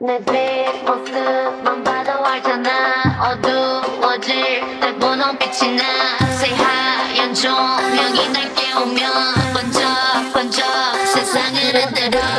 내빛 모습만 봐도 알잖아. 어두워질 내 분홍빛이 나. 새하얀 조명이 날 깨우면 번쩍 번쩍 세상을 흔들어.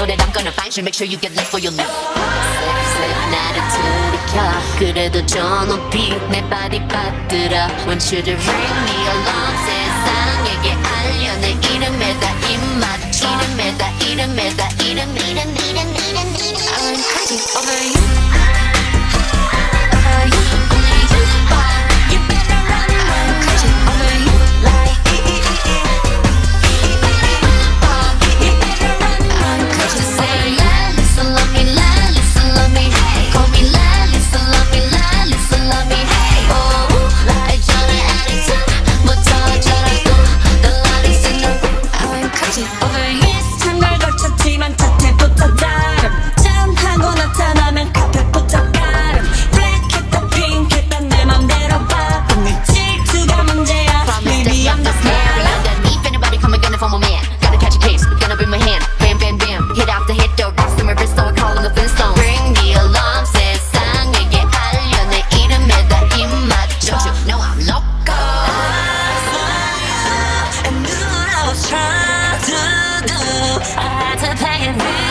know that I'm gonna find you. Make sure you get left for your life. Slip 그래도 내 세상에게 이름에다 입맛 이름에다 이름에다 이름 이름 이름 이름. I'm crazy over you. try to do. I had to pay it.